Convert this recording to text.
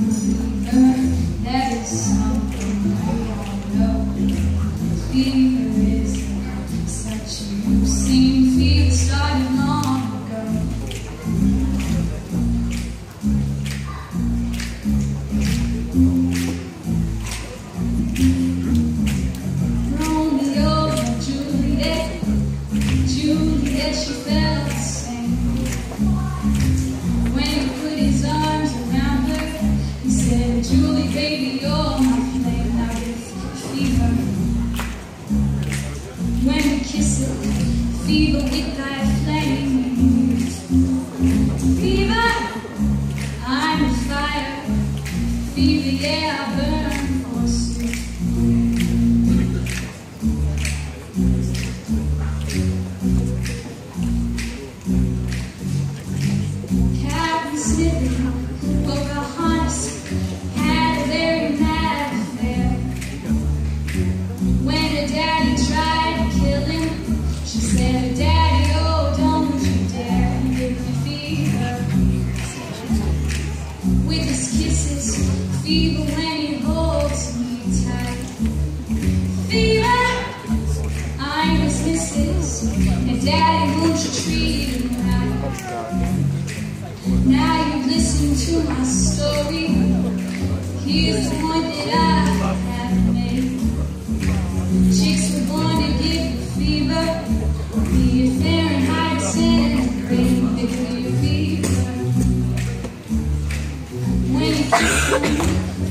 That is something we all know. Being fever with thy Fever, I'm fire Fever, yeah. Fever when holds me tight. Fever, I was And Daddy, won't you treat him right? Now you listen to my story. He's the one that I